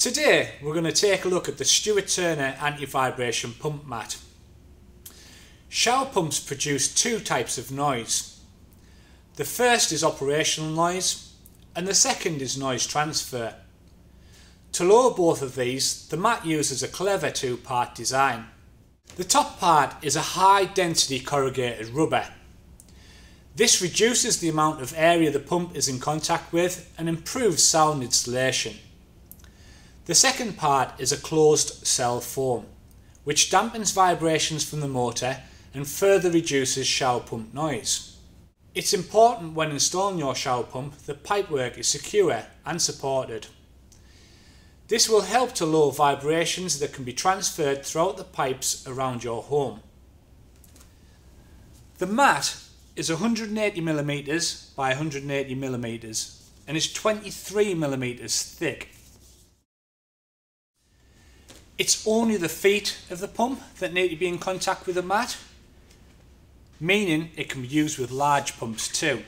Today we're going to take a look at the Stuart Turner anti-vibration pump mat. Shower pumps produce two types of noise. The first is operational noise and the second is noise transfer. To lower both of these, the mat uses a clever two-part design. The top part is a high density corrugated rubber. This reduces the amount of area the pump is in contact with and improves sound insulation. The second part is a closed cell foam, which dampens vibrations from the motor and further reduces shower pump noise. It's important when installing your shower pump that pipework is secure and supported. This will help to lower vibrations that can be transferred throughout the pipes around your home. The mat is 180mm by 180mm and is 23mm thick it's only the feet of the pump that need to be in contact with the mat, meaning it can be used with large pumps too.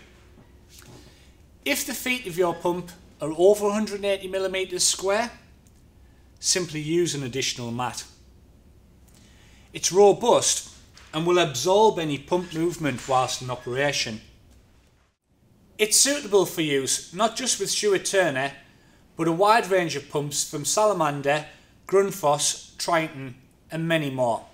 If the feet of your pump are over 180 millimeters square, simply use an additional mat. It's robust and will absorb any pump movement whilst in operation. It's suitable for use not just with Stuart Turner, but a wide range of pumps from Salamander Grundfos, Triton and many more.